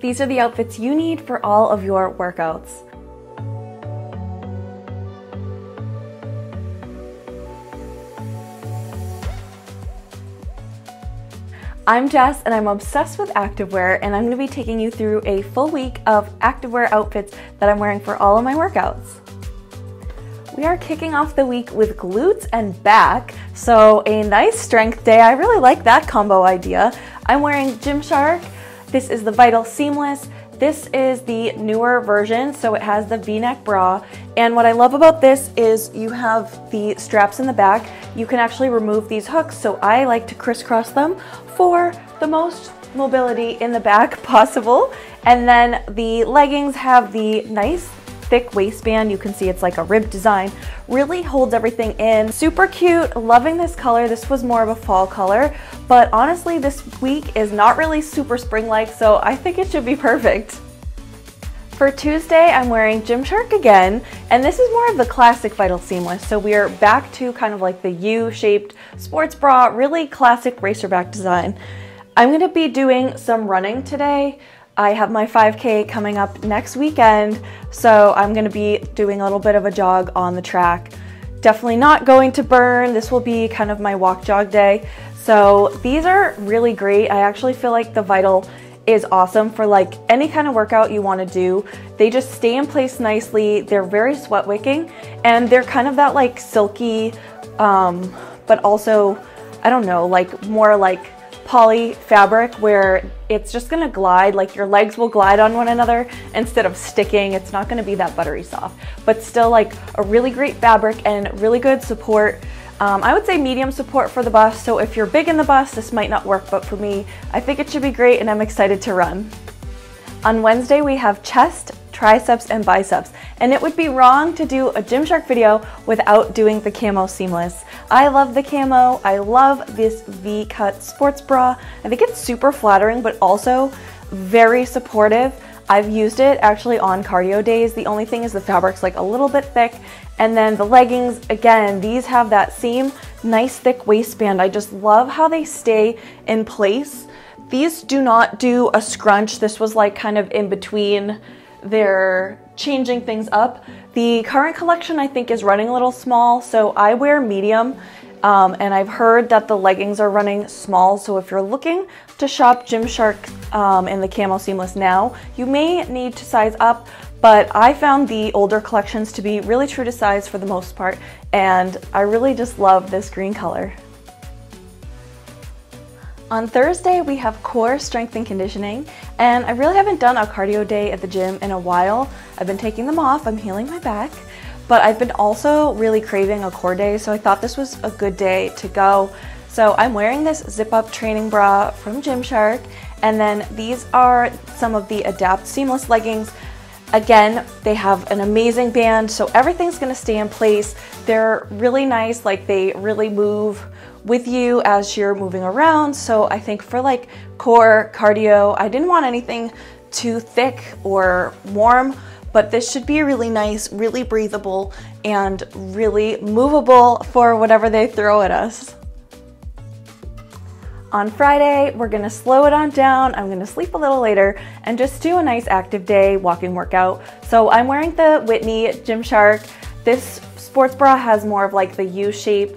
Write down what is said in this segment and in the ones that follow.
These are the outfits you need for all of your workouts. I'm Jess and I'm obsessed with activewear and I'm going to be taking you through a full week of activewear outfits that I'm wearing for all of my workouts. We are kicking off the week with glutes and back, so a nice strength day. I really like that combo idea. I'm wearing Gymshark. This is the Vital Seamless. This is the newer version, so it has the v-neck bra. And what I love about this is you have the straps in the back. You can actually remove these hooks, so I like to crisscross them for the most mobility in the back possible. And then the leggings have the nice thick waistband. You can see it's like a rib design. Really holds everything in. Super cute. Loving this color. This was more of a fall color. But honestly, this week is not really super spring-like, so I think it should be perfect. For Tuesday, I'm wearing Gymshark again, and this is more of the classic Vital Seamless. So we are back to kind of like the U-shaped sports bra, really classic racerback design. I'm gonna be doing some running today. I have my 5K coming up next weekend, so I'm gonna be doing a little bit of a jog on the track. Definitely not going to burn. This will be kind of my walk jog day. So these are really great. I actually feel like the Vital is awesome for like any kind of workout you want to do. They just stay in place nicely. They're very sweat wicking and they're kind of that like silky, um, but also, I don't know, like more like poly fabric where it's just gonna glide, like your legs will glide on one another instead of sticking. It's not gonna be that buttery soft, but still like a really great fabric and really good support um, I would say medium support for the bust, so if you're big in the bust, this might not work, but for me, I think it should be great and I'm excited to run. On Wednesday, we have chest, triceps, and biceps, and it would be wrong to do a Gymshark video without doing the camo seamless. I love the camo, I love this V-cut sports bra. I think it's super flattering, but also very supportive. I've used it actually on cardio days. The only thing is the fabric's like a little bit thick and then the leggings, again, these have that same nice thick waistband. I just love how they stay in place. These do not do a scrunch. This was like kind of in between. They're changing things up. The current collection I think is running a little small, so I wear medium. Um, and I've heard that the leggings are running small, so if you're looking to shop Gymshark um, in the Camo Seamless now, you may need to size up, but I found the older collections to be really true to size for the most part, and I really just love this green color. On Thursday, we have core strength and conditioning, and I really haven't done a cardio day at the gym in a while. I've been taking them off, I'm healing my back, but I've been also really craving a core day, so I thought this was a good day to go. So I'm wearing this zip up training bra from Gymshark, and then these are some of the Adapt seamless leggings. Again, they have an amazing band, so everything's gonna stay in place. They're really nice, like they really move with you as you're moving around. So I think for like core cardio, I didn't want anything too thick or warm, but this should be really nice, really breathable, and really movable for whatever they throw at us. On Friday, we're gonna slow it on down. I'm gonna sleep a little later and just do a nice active day walking workout. So I'm wearing the Whitney Gymshark. This sports bra has more of like the U shape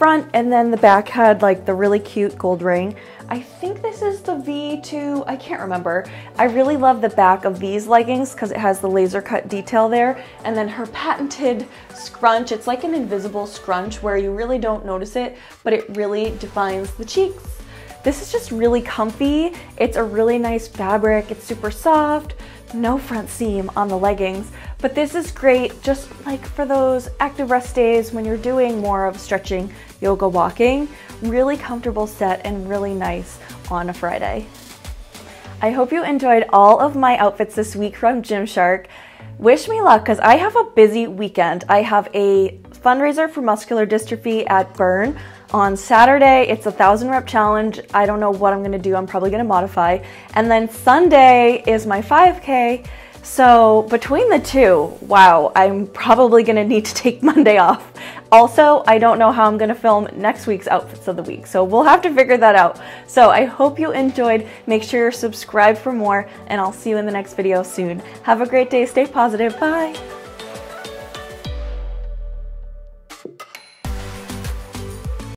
front and then the back had like the really cute gold ring. I think this is the V2, I can't remember. I really love the back of these leggings because it has the laser cut detail there. And then her patented scrunch, it's like an invisible scrunch where you really don't notice it, but it really defines the cheeks. This is just really comfy. It's a really nice fabric. It's super soft, no front seam on the leggings, but this is great just like for those active rest days when you're doing more of stretching, yoga, walking. Really comfortable set and really nice on a Friday. I hope you enjoyed all of my outfits this week from Gymshark. Wish me luck because I have a busy weekend. I have a fundraiser for muscular dystrophy at Burn on Saturday, it's a thousand rep challenge. I don't know what I'm gonna do. I'm probably gonna modify. And then Sunday is my 5K. So between the two, wow, I'm probably gonna need to take Monday off. Also, I don't know how I'm gonna film next week's outfits of the week, so we'll have to figure that out. So I hope you enjoyed. Make sure you're subscribed for more, and I'll see you in the next video soon. Have a great day, stay positive, bye!